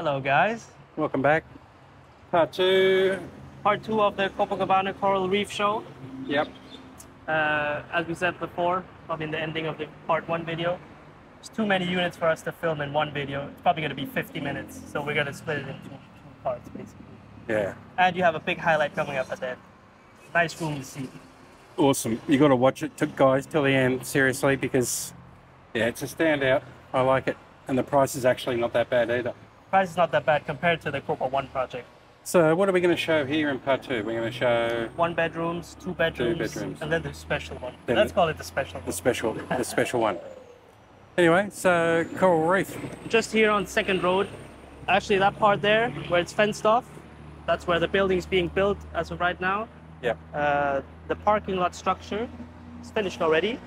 Hello, guys. Welcome back. Part two. Part two of the Copacabana Coral Reef show. Yep. Uh, as we said before, probably in the ending of the part one video, there's too many units for us to film in one video. It's probably going to be 50 minutes, so we're going to split it into two parts, basically. Yeah. And you have a big highlight coming up at the end. Nice room to see. Awesome. You got to watch it, guys, till the end, seriously, because yeah, it's a standout. I like it, and the price is actually not that bad either. Price is not that bad compared to the Copa One project. So, what are we going to show here in part two? We're going to show One bedrooms, two bedrooms, two bedrooms. and then the special one. Then Let's call it the special the one. special, the special one. Anyway, so Coral Reef. Just here on Second Road, actually that part there where it's fenced off, that's where the building's being built as of right now. Yep. Uh, the parking lot structure is finished already,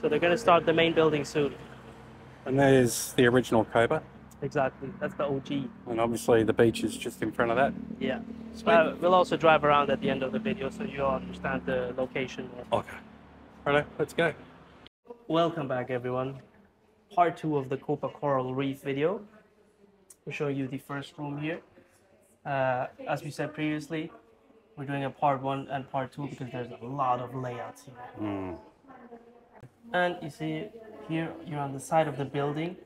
so they're going to start the main building soon. And there's the original Copa, Exactly, that's the OG. and obviously the beach is just in front of that. Yeah. Uh, we'll also drive around at the end of the video so you all understand the location. Okay. Righto, let's go. Welcome back, everyone. Part two of the Copa Coral Reef video. We're showing you the first room here. Uh, as we said previously, we're doing a part one and part two because there's a lot of layouts here. Mm. And you see here, you're on the side of the building.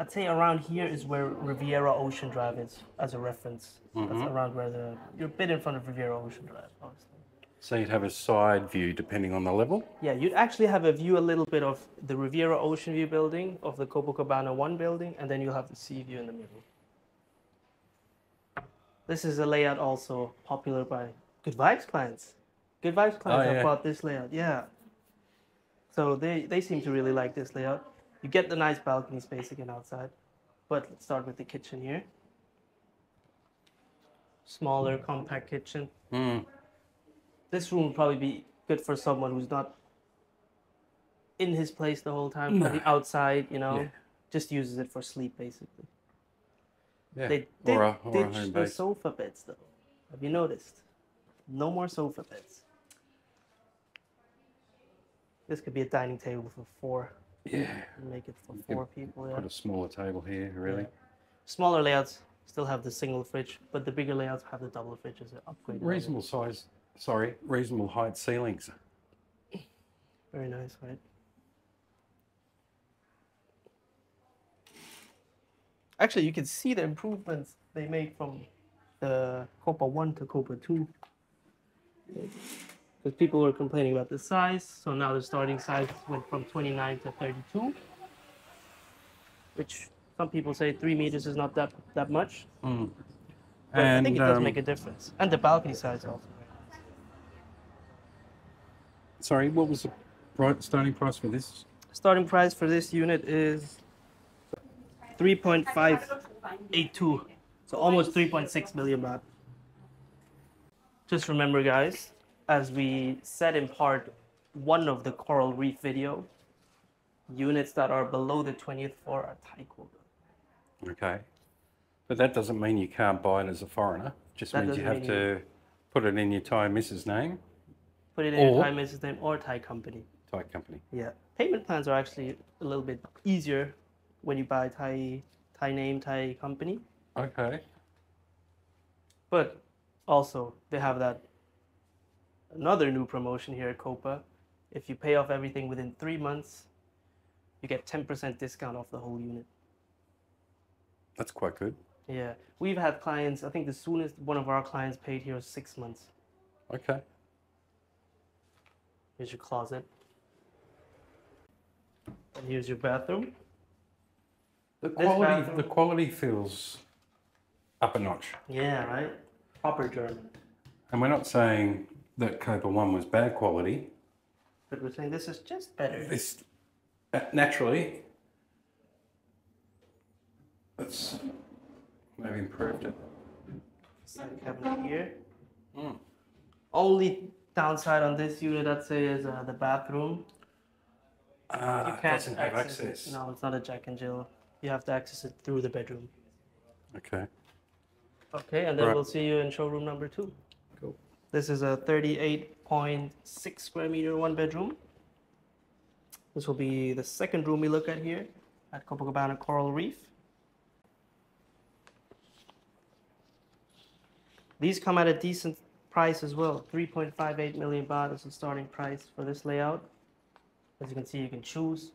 I'd say around here is where Riviera Ocean Drive is, as a reference. That's mm-hmm. around where the you're a bit in front of Riviera Ocean Drive, obviously. So you'd have a side view depending on the level. Yeah, you'd actually have a view a little bit of the Riviera Ocean View building, of the Copacabana 1 building, and then you'll have the sea view in the middle. This is a layout also popular by Good Vibes clients. Good Vibes clients oh, have yeah. bought this layout, yeah. So they, they seem to really like this layout. You get the nice balcony space again outside, but let's start with the kitchen here. Smaller, compact kitchen Mm. this room would probably be good for someone who's not in his place the whole time, probably outside, you know, Yeah. just uses it for sleep basically. Yeah. They did or a, or ditch the sofa beds though. Have you noticed? No more sofa beds. This could be a dining table for four. Yeah. Make it for four people. Yeah. Put a smaller table here, really. Smaller layouts still have the single fridge, but the bigger layouts have the double fridge as an upgrade. level. Reasonable size, sorry, reasonable height ceilings. Very nice, right? Actually, you can see the improvements they made from the Copa 1 to Copa 2. Because people were complaining about the size, so now the starting size went from 29 to 32. Which some people say 3 meters is not that, that much, Mm. but I think it does um, make a difference. And the balcony size also. Sorry, what was the starting price for this? Starting price for this unit is 3.582. So almost 3.6 million baht. Just remember guys, as we said in part one of the coral reef video, units that are below the 20th floor are Thai quota. Okay. But that doesn't mean you can't buy it as a foreigner. Just That means you have mean to put it in your Thai missus name, Put it in your Thai Mrs. name or Thai company. Thai company. Yeah. Payment plans are actually a little bit easier when you buy Thai Thai name, Thai company. Okay. But also, they have that another new promotion here at Copa. If you pay off everything within three months, you get 10% discount off the whole unit. That's quite good. Yeah, we've had clients. I think the soonest one of our clients paid here was six months. Okay. Here's your closet, and here's your bathroom. The quality, bathroom- the quality feels up a notch. Yeah, right. Proper German. And we're not saying that Copa 1 was bad quality. But we're saying this is just better. This, uh, naturally, it's, they've improved it. Cabinet here. Mm. Only downside on this unit, I'd say, is uh, the bathroom. Uh, You it can't doesn't have access access. it. No, it's not a Jack and Jill. You have to access it through the bedroom. Okay. Okay, and then Right. we'll see you in showroom number two. This is a 38.6 square meter one bedroom. This will be the second room we look at here at Copacabana Coral Reef. These come at a decent price as well. 3.58 million baht is the starting price for this layout. As you can see, you can choose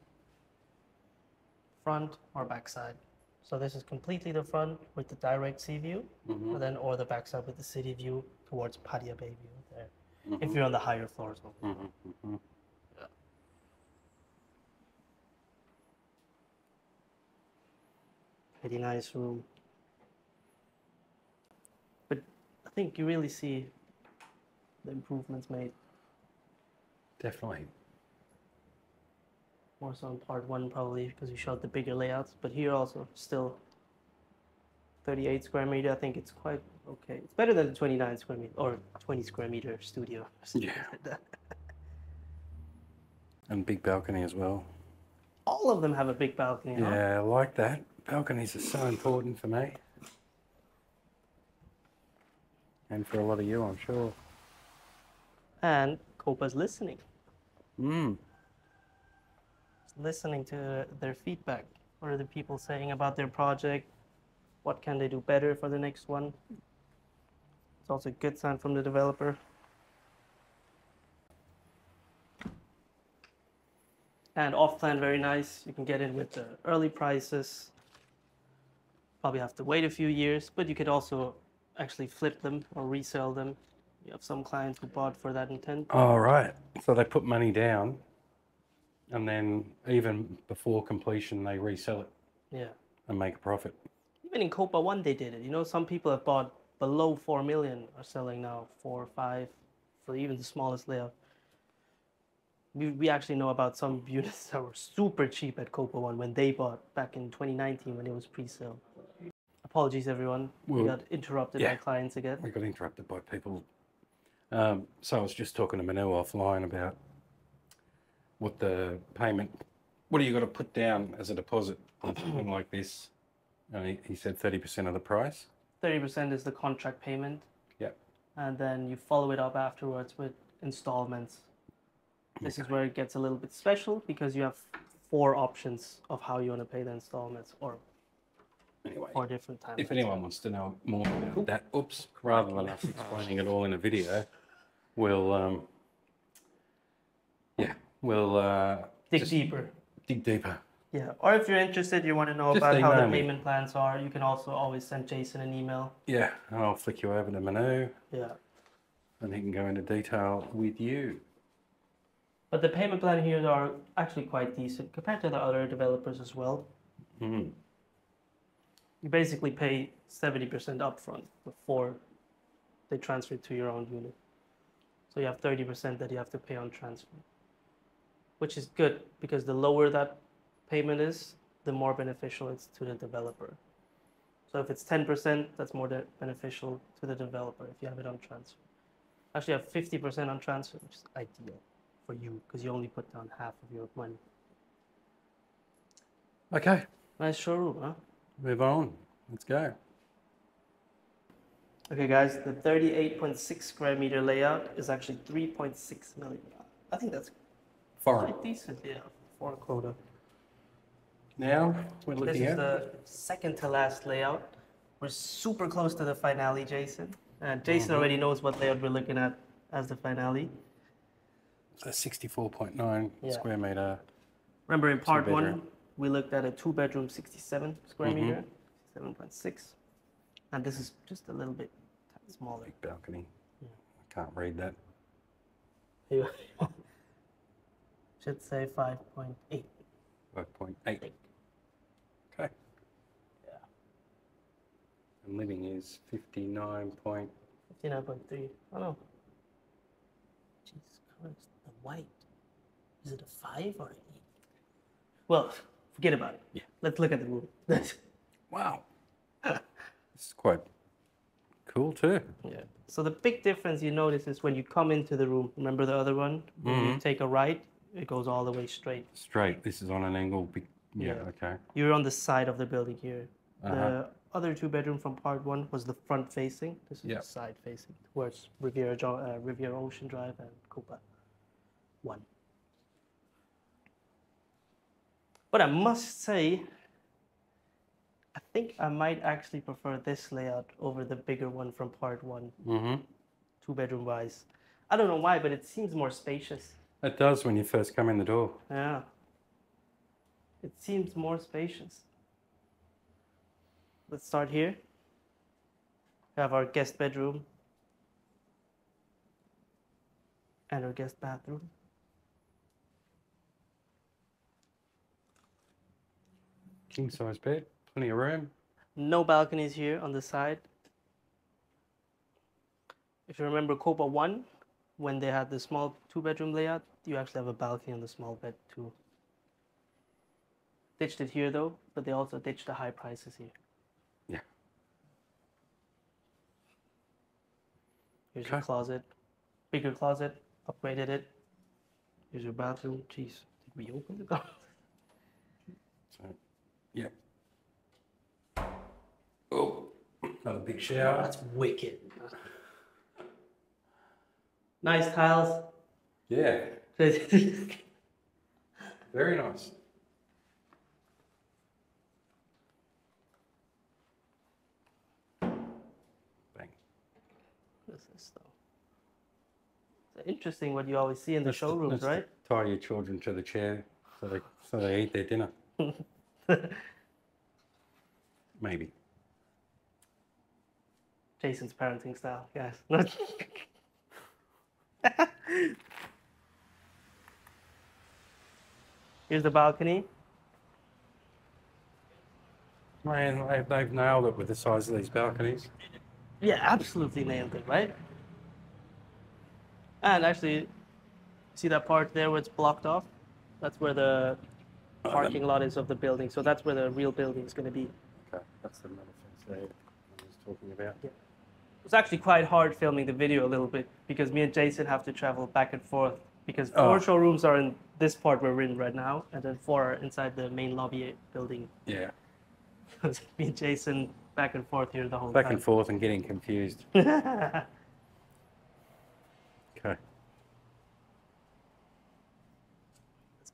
front or backside. So this is completely the front with the direct sea view, mm-hmm. and then or the backside with the city view towards Pattaya Bay view there. If mm-hmm. you're on the higher floors. obviously. Mm-hmm, mm-hmm. Yeah. Pretty nice room. But I think you really see the improvements made Definitely. more so in part one probably because you showed the bigger layouts but here also still 38 square meter i think it's quite okay it's better than the 29 square meter or 20 square meter studio Yeah. And big balcony as well. all of them have a big balcony huh? Yeah, I like that. Balconies are so important for me. And for a lot of you, I'm sure. and copa's listening Mm. listening to their feedback what are the people saying about their project what can they do better for the next one? It's also a good sign from the developer. And off plan very nice. You can get in with the early prices. Probably have to wait a few years but you could also actually flip them or resell them. You have some clients who bought for that intent. All right. So they put money down, and then even before completion, they resell it yeah. and make a profit. Even in Copa One, they did it. You know, some people have bought below four million are selling now four or five for even the smallest layout. We, we actually know about some units that were super cheap at Copa One when they bought back in 2019 when it was pre-sale. Apologies, everyone. we got interrupted yeah. by clients again. We got interrupted by people. Um, so I was just talking to Manu offline about what the payment, what do you got to put down as a deposit on something like this? And he, he said 30% of the price. 30% is the contract payment, Yep. and then you follow it up afterwards with installments. This is where it gets a little bit special because you have four options of how you want to pay the installments or Anyway, four different times. if anyone wants to know more about that, oops, rather than us explaining it all in a video, we'll, um, yeah, we'll uh, dig deeper. dig deeper. Yeah, or if you're interested, you want to know Just about how the me. payment plans are, you can also always send Jason an email. Yeah, and I'll flick you over to Manu Yeah, and he can go into detail with you. but the payment plan here are actually quite decent compared to the other developers as well. Mm. You basically pay seventy percent upfront before they transfer to your own unit. So you have thirty percent that you have to pay on transfer, which is good because the lower that payment is, the more beneficial it's to the developer. So if it's ten percent, that's more beneficial to the developer if you have it on transfer. Actually, you have fifty percent on transfer, which is ideal for you because you only put down half of your money. Okay, Nice showroom, huh? move on. Let's go. Okay, guys, the 38.6 square meter layout is actually 3.6 million. I think that's Foreign. quite decent, yeah, for a quota. Now we're looking This is at the second to last layout. We're super close to the finale, Jason. And Jason Mhm. already knows what layout we're looking at as the finale. a 64.9 Yeah. square meter. Remember in part one, we looked at a two bedroom, 67 square Mhm. meter, 7.6. And this is just a little bit smaller. Big balcony. Yeah. I can't read that. Should say 5.8. 5.8. think. Okay. Yeah. And living is 59 point. 59.3. Oh no. Jesus Christ. The white. Is it a 5 or an 8? Well, forget about it. Yeah. Let's look at the room. Wow. this is quite cool too. yeah. So the big difference you notice is when you come into the room. Remember the other one? When you take a right, it goes all the way straight. Straight. This is on an angle. Big, yeah, Yeah. okay. You're on the side of the building here. Uh-huh. The other two bedroom from part one was the front facing. This is Yeah. the side facing, towards Riviera, uh, Riviera Ocean Drive and Copa one. But I must say, I think I might actually prefer this layout over the bigger one from part one, Mm-hmm. two bedroom wise. I don't know why, but it seems more spacious. It does when you first come in the door. Yeah. It seems more spacious. Let's start here. We have our guest bedroom and our guest bathroom. King size bed, plenty of room. No balconies here on the side. If you remember Copa 1, when they had the small two bedroom layout, you actually have a balcony on the small bed too. Ditched it here though, but they also ditched the high prices here. Yeah. Here's your Okay. closet. Bigger closet, upgraded it. Here's your bathroom. Jeez, did we open the door? So, yeah. Oh, another big shower. That's wicked. Nice tiles. Yeah, very nice. Interesting what you always see in the showrooms, right? Tie your children to the chair so they so they eat their dinner. Maybe. Jason's parenting style, yes. Here's the balcony. Man, they've, they've nailed it with the size of these balconies. Yeah, absolutely nailed it, right? And actually, see that part there where it's blocked off? That's where the Oh, parking lot is of the building. So that's where the real building is going to be. Okay, that's the manifest there I was talking about. It's actually quite hard filming the video a little bit because me and Jason have to travel back and forth because Oh. four showrooms are in this part we're in right now, and then four are inside the main lobby building. Yeah, me and Jason back and forth here the whole back time. and forth and getting confused. Let's Okay.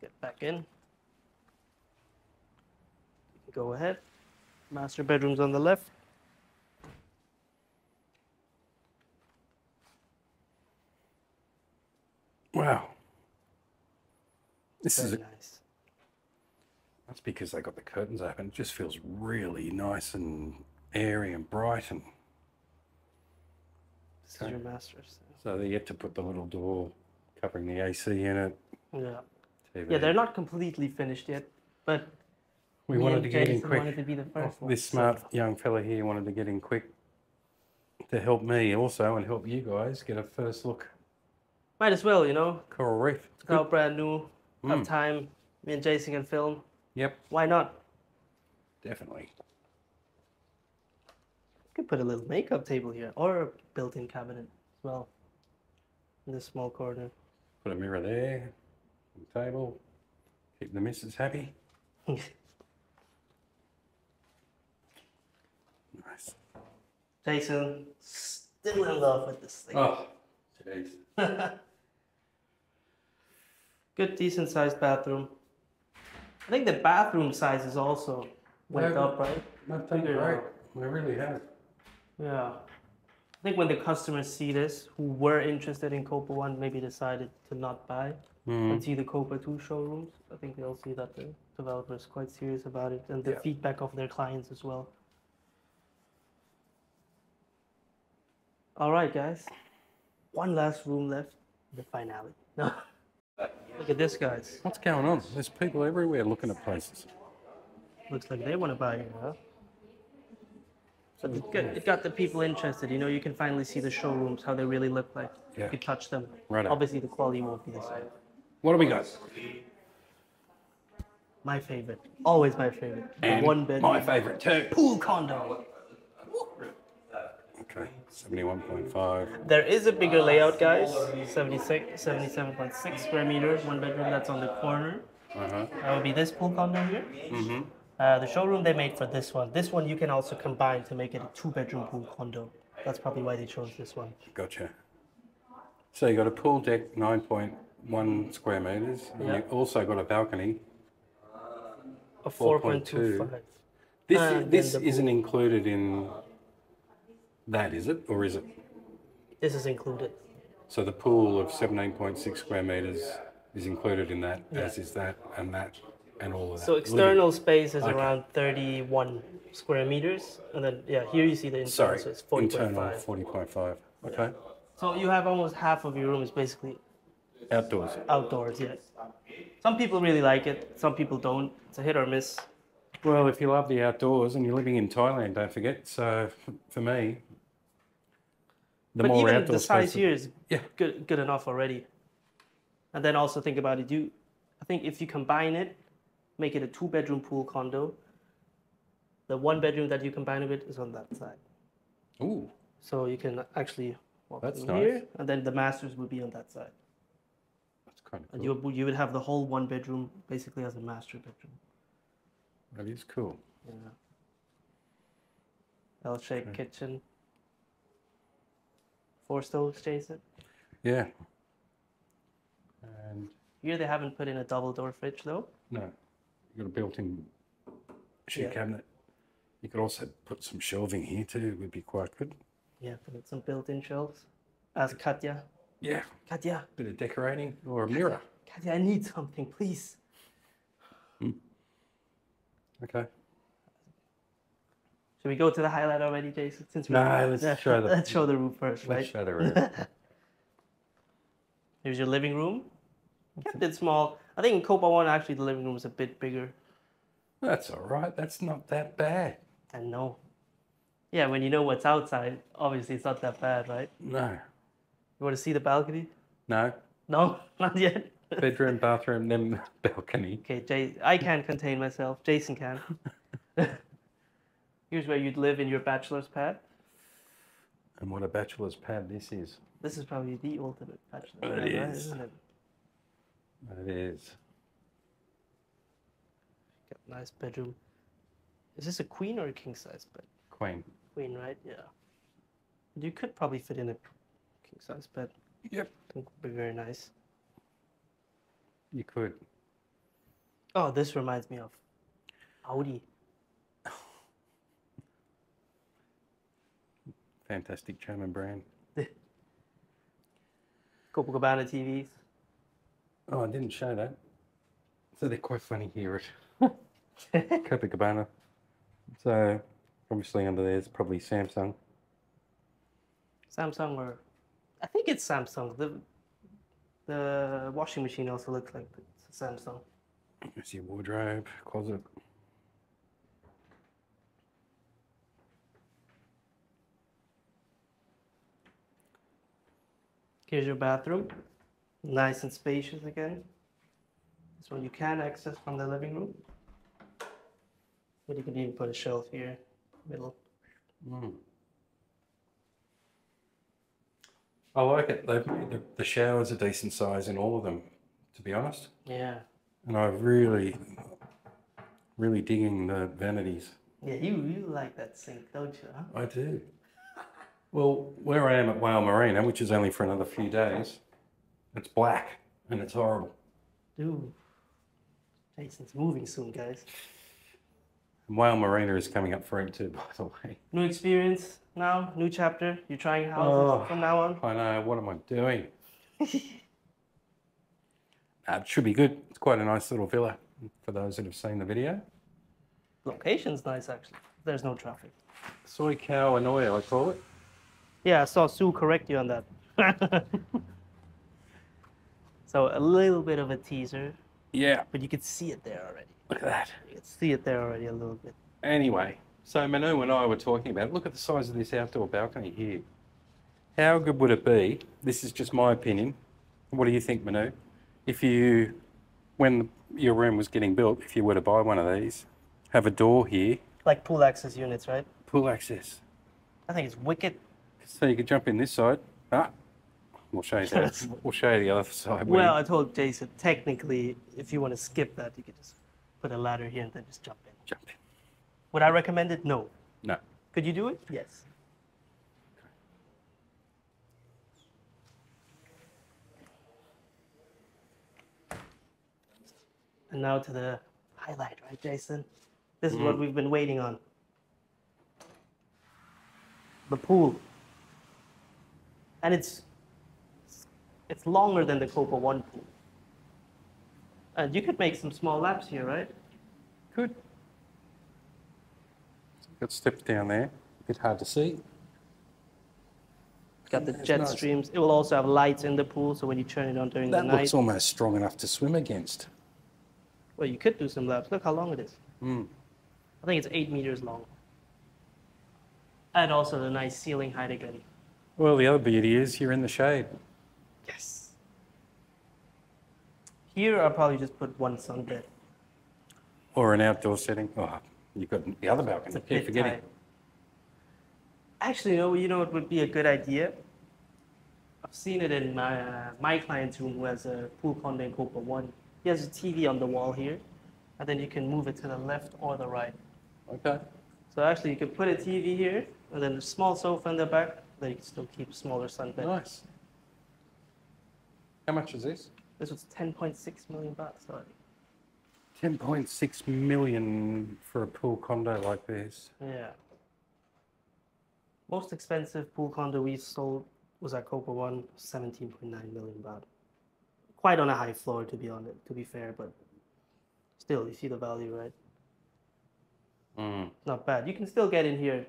Get back in. Go ahead. Master bedroom's on the left. Wow. This is a, nice. that's because they got the curtains open. It just feels really nice and airy and bright, and This is your master's. so they yet to put the little door covering the AC in it. Yeah. TV. Yeah, they're not completely finished yet, but We wanted to get in quick. wanted to be the Oh, first one. this smart young fella here wanted to get in quick to help me also and help you guys get a first look Might as well, you know. coral reef. It's good. brand new. Have Mm. time. Me and Jason can film. Yep, Why not? definitely. Could put a little makeup table here or a built-in cabinet as well. In this small corner. Put a mirror there, on the table. Keep the missus happy. Nice. Jason, still in love with this thing. Oh, jeez. Good, decent sized bathroom. I think the bathroom sizes also went up, right? Done Figure it great. out. Really have. Yeah. I think when the customers see this, who were interested in Copa 1, maybe decided to not buy Mm. and see the Copa 2 showrooms, I think they'll see that the developer is quite serious about it and the Yeah. feedback of their clients as well. All right, guys. One last room left, the finale. Look at this, guys. What's going on? There's people everywhere looking at places. Looks like they want to buy it, huh? So it got, it got the people interested. You know, you can finally see the showrooms, how they really look like. Yeah. You can touch them. Right. Obviously, the quality won't be the same. What do we got? My favorite. Always my favorite. And one bedroom. My favourite too. pool condo. Okay, 71.5. There is a bigger layout, guys. 76, 77.6 square meters, one bedroom that's on the corner. Uh-huh. That would be this pool condo here. Mm-hmm. Uh, the showroom they made for this one. This one you can also combine to make it a two-bedroom pool condo. That's probably why they chose this one. Gotcha. So you got a pool deck, 9.1 square metres. and Yeah. You also got a balcony. A 4.2. 4.25. This And then this the isn't included in that, is it, or is it? This is included. So the pool of seventeen point six square meters is included in that, as is that and that and all of that. So Living- external space is around 31 square meters, and then yeah, here you see the internal, Sorry, so it's internal 40.5. forty point five. Okay, So you have almost half of your room is basically outdoors. outdoors. Yes. Some people really like it. Some people don't. It's a hit or miss. Well, if you love the outdoors and you're living in Thailand, don't forget. So for me, the but more even outdoor the size here is Yeah. good good enough already. And then also think about it. You, I think if you combine it, make it a two bedroom pool condo. The one bedroom that you combine it with is on that side, Ooh, so you can actually walk That's in nice. here, and then the masters would be on that side, that's kind of and you would- you would have the whole one bedroom basically as a master bedroom. That is cool. Yeah. L-shaped Okay. kitchen. Four stoves, Jason. Yeah. And Here they haven't put in a double door fridge though. no, you've got a built-in shoe Yeah. cabinet. You could also put some shelving here too. It would be quite good. Yeah, put some built-in shelves. as Katya. Yeah, Katya, bit of decorating or a mirror. Katya, I need something, please. Hmm. Okay. Should we go to the highlight already, Jason? Since we No, let's show the- let's show the room first, Let's right? show the room. Here's your living room. Kept it small. I think in Copa One actually the living room is a bit bigger. That's all right. That's not that bad. I know. Yeah, when you know what's outside, obviously it's not that bad, right? No, You want to see the balcony? no. No, not yet. Bedroom, bathroom, then balcony. Okay, Jay, I can't contain myself. Jason can. Here's where you'd live in your bachelor's pad. And what a bachelor's pad this is. This is probably the ultimate bachelor's pad, right? is. Isn't it? It is. Got a nice bedroom. Is this a queen or a king size bed? Queen. Queen, right? Yeah. You could probably fit in a king size bed. Yep. I think would be very nice. You could. Oh, this reminds me of Audi. Fantastic German brand. Copacabana TVs. Oh, I didn't show that. So they're quite funny here at Copacabana. So obviously under there is probably Samsung. Samsung or I think it's Samsung. The the washing machine also looks like it's a Samsung. There's your wardrobe, closet. Here's your bathroom. Nice and spacious again. This one you can access from the living room. But you can even put a shelf here, middle. Mm. I like it. They've made the, the showers a decent size in all of them, to be honest. Yeah. And I really, really digging the vanities. Yeah, you you like that sink, don't you? Huh? I do. Well, where I am at Whale Marina, which is only for another few days, it's black and it's horrible. Dude. Jason's moving soon, guys. Whale Marina is coming up for rent too, by the way. New experience now, new chapter. You're trying houses Oh. from now on. I know, what am I doing? Uh, it should be good. It's quite a nice little villa for those that have seen the video. Location's nice actually. There's no traffic. Soy cow Anoya, I call it. Yeah, I saw Sue correct you on that. so a little bit of a teaser, Yeah, but you could see it there already. Look at that. You could see it there already a little bit. Anyway, so Manu and I were talking about look at the size of this outdoor balcony here. How good would it be? This is just my opinion. What do you think, Manu? If you, when your room was getting built, if you were to buy one of these, have a door here, Like pool access units, right? pool access. I think it's wicked. So you could jump in this side. Ah, we'll show you that. we'll show you the other side. Well, you I told Jason, technically, if you want to skip that, you could just put a ladder here and then just jump in. jump in. Would I recommend it? No. No. Could you do it? Yes. And now to the highlight, right, Jason? This is what mm. we've been waiting on. The pool. And it's it's longer than the Copa One pool. And you could make some small laps here, right? Good. Got steps down there. A bit hard to see. Got the That's jet nice. streams. It will also have lights in the pool, so when you turn it on during That the night, That looks almost strong enough to swim against. well, you could do some laps. Look how long it is. Mm. I think it's eight meters long. And also the nice ceiling height again. Well, the other beauty is you're in the shade. Yes. Here, I'll probably just put one sunbed. Or an outdoor setting. Oh, you've got the other balcony. It's Keep forgetting. tight. Actually, you know, you know what would be a good idea? I've seen it in my uh, my client's room who has a pool condo in Copa One. He has a TV on the wall here, and then you can move it to the left or the right. Okay. So actually, you could put a TV here, and then a small sofa in the back. Then you can still keep smaller sunbed. Nice. How much is this? This was 10.6 million baht. Sorry. 10.6 million for a pool condo like this. Yeah. Most expensive pool condo we sold was at Copa One, 17.9 million baht. Quite on a high floor, to be honest, to be fair, but still, you see the value, right? Mm. Not bad. You can still get in here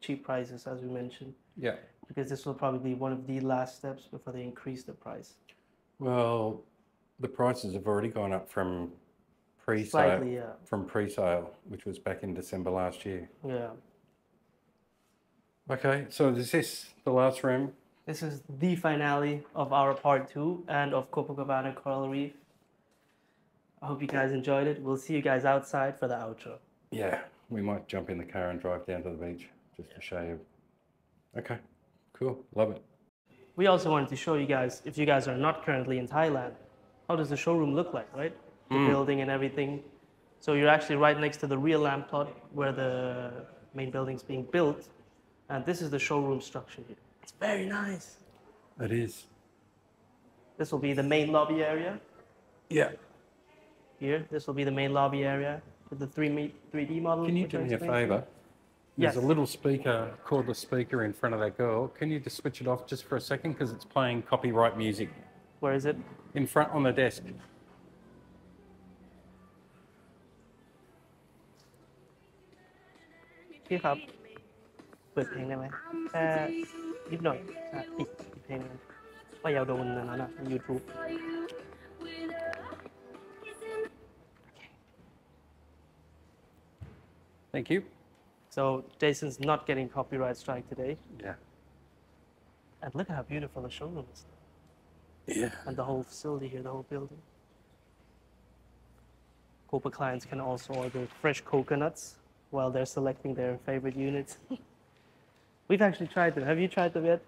cheap prices, as we mentioned, Yeah. because this will probably be one of the last steps before they increase the price. Well, the prices have already gone up from pre-sale. Slightly, yeah. From pre-sale, which was back in December last year. Yeah. Okay, so this is this the last room? This is the finale of our part two and of Copacabana Coral Reef. I hope you guys enjoyed it. We'll see you guys outside for the outro. Yeah, we might jump in the car and drive down to the beach just to show you. Okay, cool, love it. We also wanted to show you guys, if you guys are not currently in Thailand, how does the showroom look like, right? The hmm. building and everything. So you're actually right next to the real lamp plot where the main building's being built. And this is the showroom structure here. It's very nice. It is. This will be the main lobby area Yeah. here. This will be the main lobby area with the 3 me- 3D model. Can you do me a explained. favour? There's Yes. a little speaker, cordless speaker in front of that girl. Can you just switch it off just for a second because it's playing copyright music Where is it? in front on the desk? พี่ครับ เปิดเพลงได้ไหมแค่นิดหน่อยอ่ะอีกอีกเพลงหนึงว่าอยาวโดนอันนั้นอ่ะใน YouTube Thank you. so Jason's not getting copyright strike today Yeah. and look at how beautiful the showroom is Yeah. and the whole facility here the whole building Copa clients can also order fresh coconuts while they're selecting their favorite units we've actually tried them have you tried them yet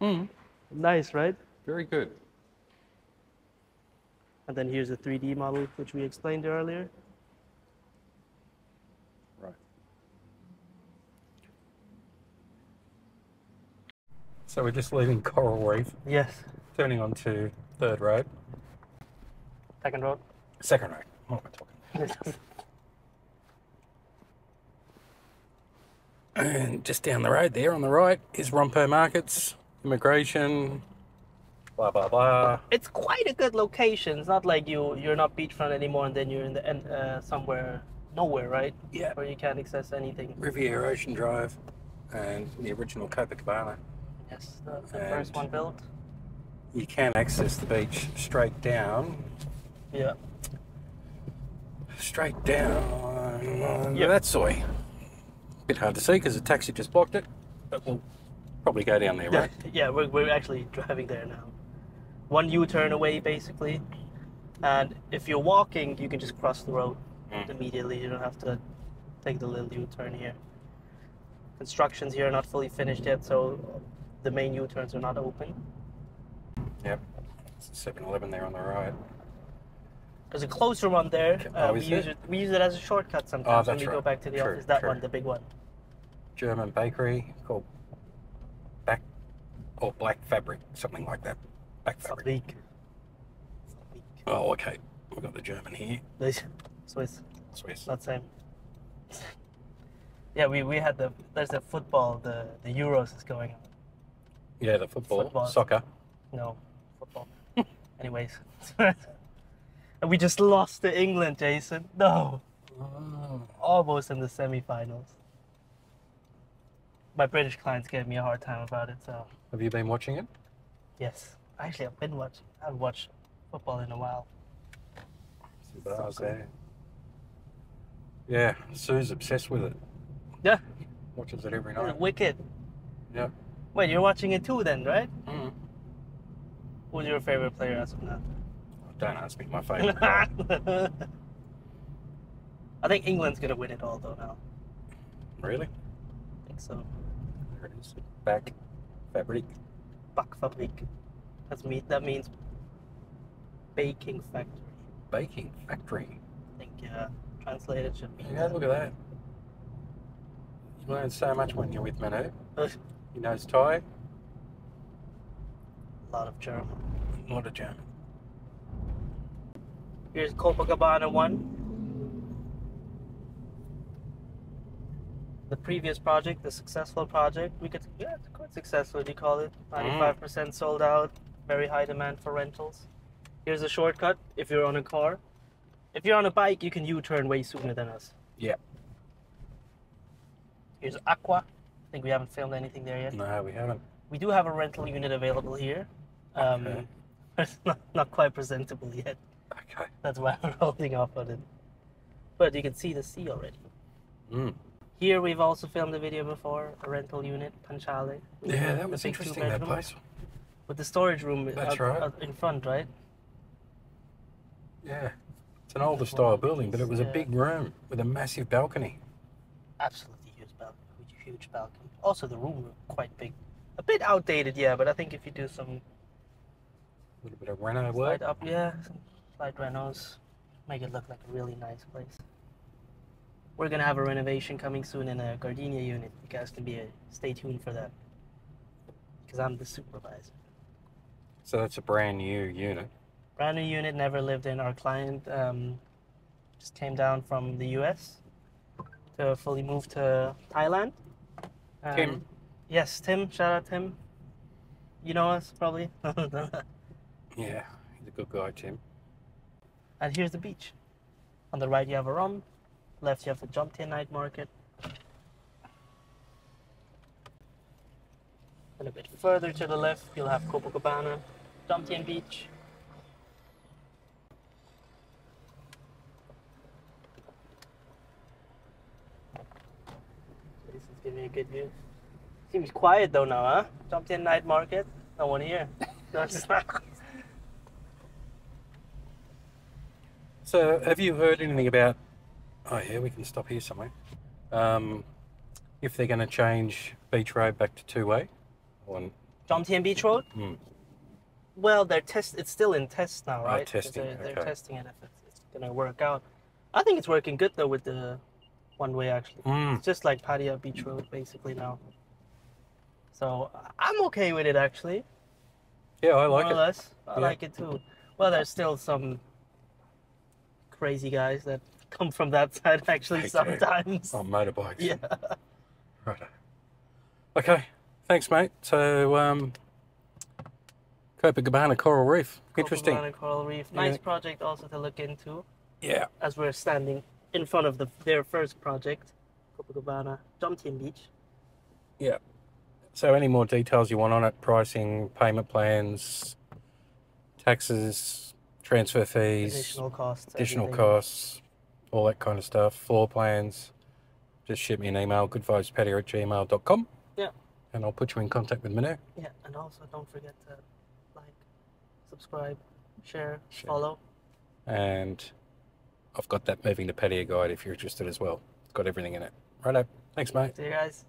Mm. nice right Very good. And then here's a 3D model, which we explained earlier. Right. So we're just leaving Coral Reef, Yes. Turning onto Third Road, Second road. Second Road. What am I talking? And just down the road there on the right is Rompo Markets, immigration, blah blah blah. it's quite a good location. It's not like you you're not beachfront anymore, and then you're in the end uh, somewhere nowhere, right? Yeah. Where you can't access anything. Riviera Ocean Drive, and the original Copacabana. Yes, the, the first one built. You can access the beach straight down, Yeah. straight down. Yeah. That's soy. Bit hard to see because the taxi just blocked it, but we'll probably go down there, right? yeah, we're, we're actually driving there now. One U-turn away, basically. And if you're walking, you can just cross the road Mm. immediately. You don't have to take the little U-turn here. Constructions here are not fully finished yet, so the main U-turns are not open. Yep. It's 7 Eleven there on the right. There's a closer one there. Oh, Uh, we use it? it. We use it as a shortcut sometimes when that's we go back to the True, office. That true. one, the big one. German bakery called Back or Black Fabric, something like that. Back Fabric. Oh, okay. We've got the German here. Swiss, Swiss. not same. Yeah, we, we had the there's the football the the Euros is going on. Yeah, the football, Football. soccer. No, football. Anyways, and we just lost to England, Jason. No, almost in the semifinals. My British clients gave me a hard time about it, so Have you been watching it? yes. Actually, I've been watching. I haven't watched football in a while. Bars there. Yeah, Sue's obsessed with it. Yeah, Watches it every night. wicked. Yeah. Wait, you're watching it too, then, right? Mm. Who's your favorite player as of now? Don't ask me my favourite. I think England's gonna win it all though now. really? I think so. There it is. Back. Fabric. Bakfabrik. That's me. That means baking factory. Baking factory. I think uh, translated should be. Yeah, look at that. You learn so much when you're with Manu. He knows Thai, lot of German. a lot of German. Here's Copacabana one. The previous project, the successful project, we could yeah, it's quite successful. You call it mm. ninety-five percent sold out. Very high demand for rentals. Here's a shortcut if you're on a car. If you're on a bike, you can U-turn way sooner than us. Yeah. Here's Aqua. I think we haven't filmed anything there yet. No, we haven't. We do have a rental unit available here. Um, Okay. It's not, not quite presentable yet. Okay. That's why I'm holding off on it. But you can see the sea already. Mm. Here we've also filmed a video before, a rental unit, Panchale. Yeah, that was interesting, that place. With the storage room That's out, right. out in front, right? Yeah. It's an older style building, but it was a big room with a massive balcony. Absolutely huge balcony. Huge balcony. Also the room was quite big. A bit outdated, yeah, but I think if you do some A little bit of reno work. Slide up, yeah. Some slight renos. Make it look like a really nice place. We're gonna have a renovation coming soon in a Gardenia unit. You guys can be a, stay tuned for that. Because I'm the supervisor. So that's a brand new unit. Brand new unit, never lived in. Our client um, just came down from the US to fully move to Thailand. Um, Tim. Yes, Tim. Shout out Tim. You know us probably. Yeah, he's a good guy, Tim. And here's the beach. On the right, you have a rum. Left, you have the Jomtien night market. And a bit further to the left, you'll have Copacabana, Jomtien Beach. This is giving me a good view. Seems quiet though now, huh? Jomtien night market. No one here. No, it's just So, have you heard anything about? Oh yeah, we can stop here somewhere. Um, if they're going to change Beach Road back to two-way, or Jomtien Beach Road. Hmm. Well, they're test. It's still in test now, right? Oh, testing, They're, they're okay. testing it if it's, it's gonna work out. I think it's working good though with the one way actually. Mm, It's just like Pattaya Beach Road basically now. So I'm okay with it actually. yeah, I like more or less. I Yeah. like it too. Well, there's still some crazy guys that come from that side actually They do. sometimes. On motorbikes. Yeah. Right. Okay. Thanks, mate. So, um, Copacabana Coral Reef. Interesting. Copacabana Coral Reef. Nice Yeah. project also to look into. Yeah. as we're standing in front of the, their first project, Copacabana, Jomtien Beach. Yeah. So, any more details you want on it? Pricing, payment plans, taxes, transfer fees, Additional costs. additional everything. costs, all that kind of stuff, floor plans. Just shoot me an email, goodvibespattaya at gmail.com. Yeah. And I'll put you in contact with Manu. Yeah, and also don't forget to like, subscribe, share, Share. follow. And I've got that moving to Pattaya guide if you're interested as well. It's got everything in it. Righto. Thanks, mate. See you guys.